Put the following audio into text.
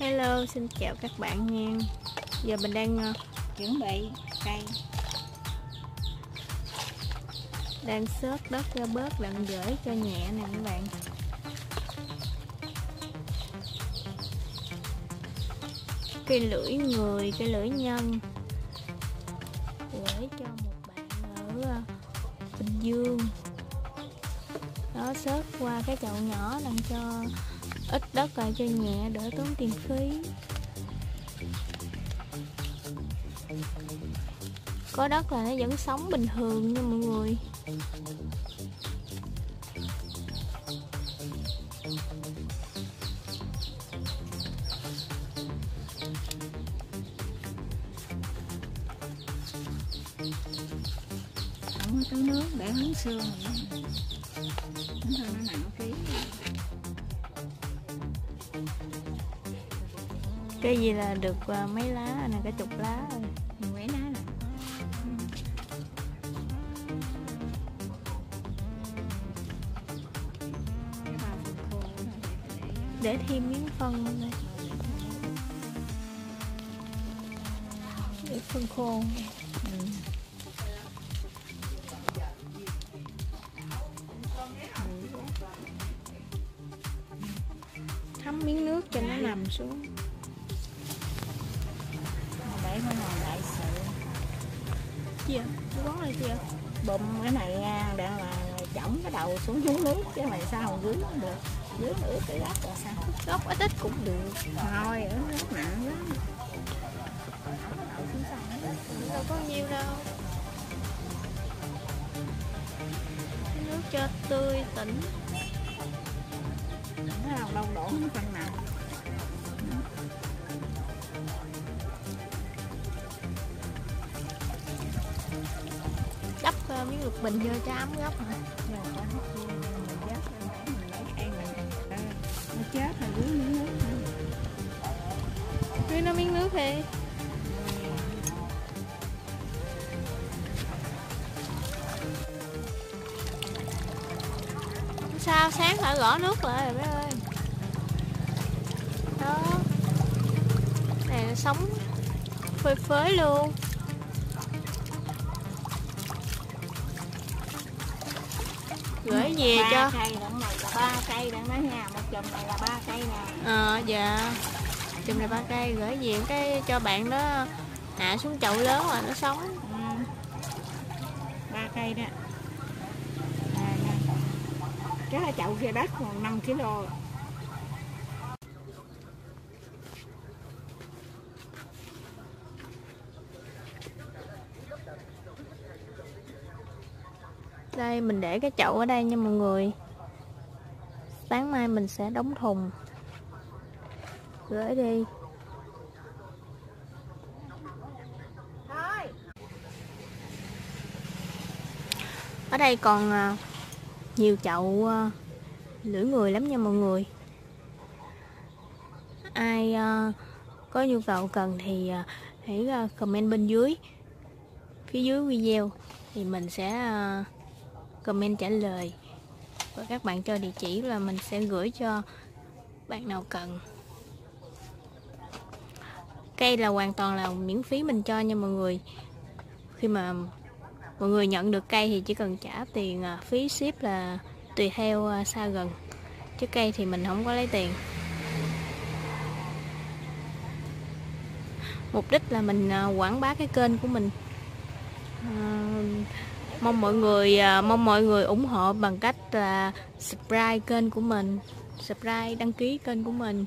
Hello, xin chào các bạn nha. Giờ mình đang ờ, chuẩn bị cây đang xớt đất ra bớt đặng gửi cho nhẹ nè các bạn. Cây lưỡi người, cây lưỡi nhân. Gửi cho một bạn ở ờ, Bình Dương. Đó, xớt qua cái chậu nhỏ làm cho ít đất lại cho nhẹ, đỡ tốn tiền phí. Có đất là nó vẫn sống bình thường nha mọi người. Không có tưới nước để hứng xương nó nặng ký cái gì là được à, mấy lá nè cả chục lá rồi mấy lá nè. Để thêm miếng phân đây. Để phân khô. Ừ. miếng nước cho nó nằm xuống. Để nó ngồi lại sự cái quán này kìa bùm cái này nha để là chổng cái đầu xuống xuống nước chứ mày sao mà dưới nó được? Dưới ướt cái đất là sao? Gốc ít ít cũng được. Thôi ướt nước nặng lắm đâu có nhiêu đâu. Nước cho tươi tỉnh nó đâu đâu đổ nó phần nào đắp miếng lục bình vô cho ấm gốc hả rồi nó chết rồi dưới miếng nước nữa. Nó miếng nước đi sao? Sáng phải gõ nước lại rồi bé ơi. Đó. Này nó sống phơi phới luôn. Gửi về ba cho. cây đằng này là ba cây đằng đó nha một chùm này là ba cây nè. Ờ dạ. Chùm này ba cây gửi về cái cho bạn đó hạ xuống chậu lớn rồi nó sống. Ừ. ba cây đó. à. Cái chậu kia đất còn 5 kg đây mình để cái chậu ở đây nha mọi người. Sáng mai mình sẽ đóng thùng. Gửi đi. Ở đây còn à, nhiều chậu ờ, lưỡi người lắm nha mọi người. Ai ờ, có nhu cầu cần thì ờ, hãy comment bên dưới. Phía dưới video thì mình sẽ comment trả lời. Và các bạn cho địa chỉ là mình sẽ gửi cho bạn nào cần. Cây là hoàn toàn là miễn phí mình cho nha mọi người. Khi mà mọi người nhận được cây thì chỉ cần trả tiền à, phí ship là tùy theo à, xa gần. Chứ cây thì mình không có lấy tiền. Mục đích là mình à, quảng bá cái kênh của mình. À, mong mọi người mong mọi người ủng hộ bằng cách là subscribe kênh của mình subscribe đăng ký kênh của mình.